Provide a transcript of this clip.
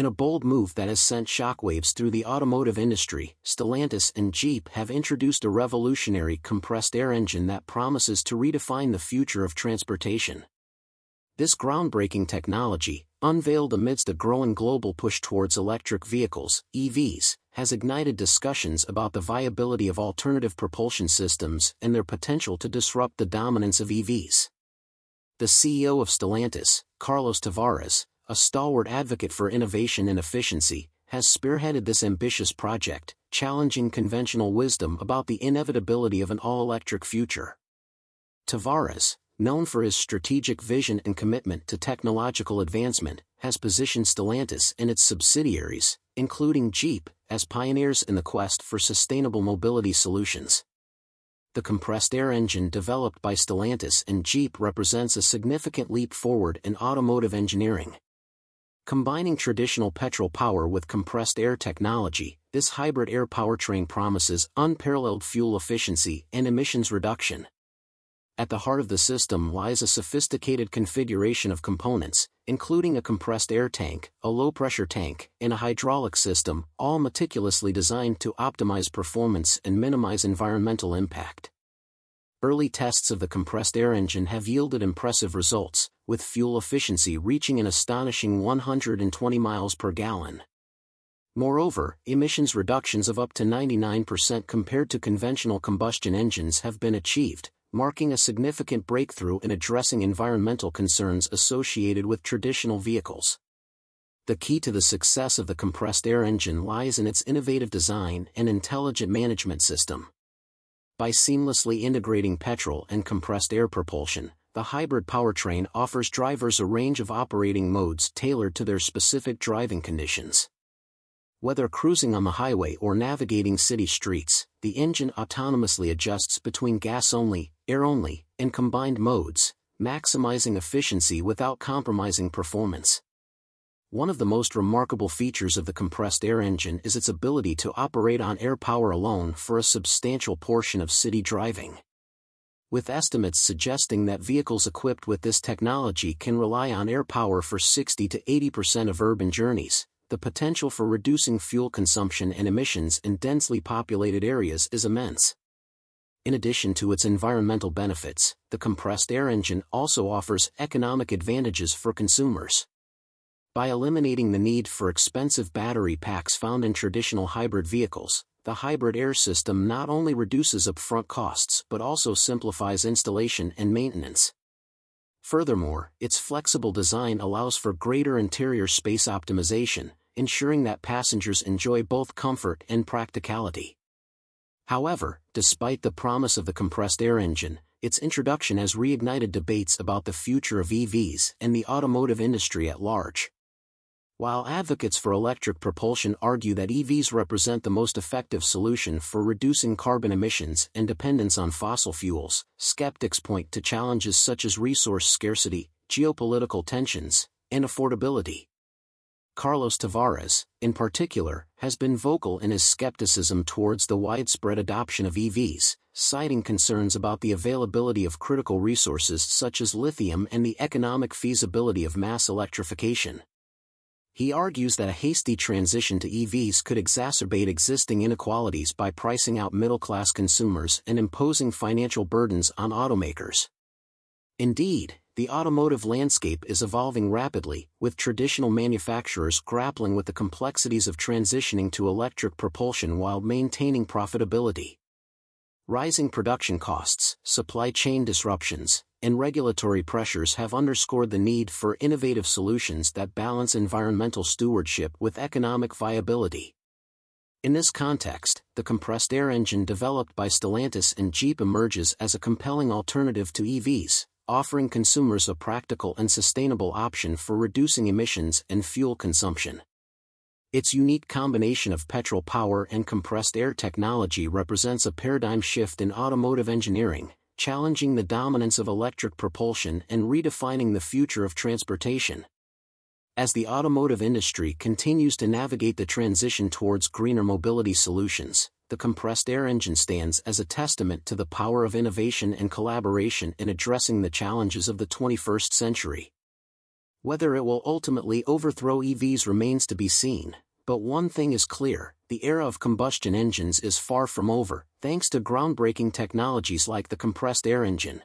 In a bold move that has sent shockwaves through the automotive industry, Stellantis and Jeep have introduced a revolutionary compressed air engine that promises to redefine the future of transportation. This groundbreaking technology, unveiled amidst a growing global push towards electric vehicles, EVs, has ignited discussions about the viability of alternative propulsion systems and their potential to disrupt the dominance of EVs. The CEO of Stellantis, Carlos Tavares, a stalwart advocate for innovation and efficiency, has spearheaded this ambitious project, challenging conventional wisdom about the inevitability of an all-electric future. Tavares, known for his strategic vision and commitment to technological advancement, has positioned Stellantis and its subsidiaries, including Jeep, as pioneers in the quest for sustainable mobility solutions. The compressed air engine developed by Stellantis and Jeep represents a significant leap forward in automotive engineering. Combining traditional petrol power with compressed air technology, this hybrid air powertrain promises unparalleled fuel efficiency and emissions reduction. At the heart of the system lies a sophisticated configuration of components, including a compressed air tank, a low-pressure tank, and a hydraulic system, all meticulously designed to optimize performance and minimize environmental impact. Early tests of the compressed air engine have yielded impressive results, with fuel efficiency reaching an astonishing 120 miles per gallon. Moreover, emissions reductions of up to 99% compared to conventional combustion engines have been achieved, marking a significant breakthrough in addressing environmental concerns associated with traditional vehicles. The key to the success of the compressed air engine lies in its innovative design and intelligent management system. By seamlessly integrating petrol and compressed air propulsion, the hybrid powertrain offers drivers a range of operating modes tailored to their specific driving conditions. Whether cruising on the highway or navigating city streets, the engine autonomously adjusts between gas-only, air-only, and combined modes, maximizing efficiency without compromising performance. One of the most remarkable features of the compressed air engine is its ability to operate on air power alone for a substantial portion of city driving. With estimates suggesting that vehicles equipped with this technology can rely on air power for 60 to 80% of urban journeys, the potential for reducing fuel consumption and emissions in densely populated areas is immense. In addition to its environmental benefits, the compressed air engine also offers economic advantages for consumers. By eliminating the need for expensive battery packs found in traditional hybrid vehicles, the hybrid air system not only reduces upfront costs but also simplifies installation and maintenance. Furthermore, its flexible design allows for greater interior space optimization, ensuring that passengers enjoy both comfort and practicality. However, despite the promise of the compressed air engine, its introduction has reignited debates about the future of EVs and the automotive industry at large. While advocates for electric propulsion argue that EVs represent the most effective solution for reducing carbon emissions and dependence on fossil fuels, skeptics point to challenges such as resource scarcity, geopolitical tensions, and affordability. Carlos Tavares, in particular, has been vocal in his skepticism towards the widespread adoption of EVs, citing concerns about the availability of critical resources such as lithium and the economic feasibility of mass electrification. He argues that a hasty transition to EVs could exacerbate existing inequalities by pricing out middle-class consumers and imposing financial burdens on automakers. Indeed, the automotive landscape is evolving rapidly, with traditional manufacturers grappling with the complexities of transitioning to electric propulsion while maintaining profitability. Rising production costs, supply chain disruptions, and regulatory pressures have underscored the need for innovative solutions that balance environmental stewardship with economic viability. In this context, the compressed air engine developed by Stellantis and Jeep emerges as a compelling alternative to EVs, offering consumers a practical and sustainable option for reducing emissions and fuel consumption. Its unique combination of petrol power and compressed air technology represents a paradigm shift in automotive engineering, challenging the dominance of electric propulsion and redefining the future of transportation. As the automotive industry continues to navigate the transition towards greener mobility solutions, the compressed air engine stands as a testament to the power of innovation and collaboration in addressing the challenges of the 21st century. Whether it will ultimately overthrow EVs remains to be seen, but one thing is clear, the era of combustion engines is far from over, thanks to groundbreaking technologies like the compressed air engine.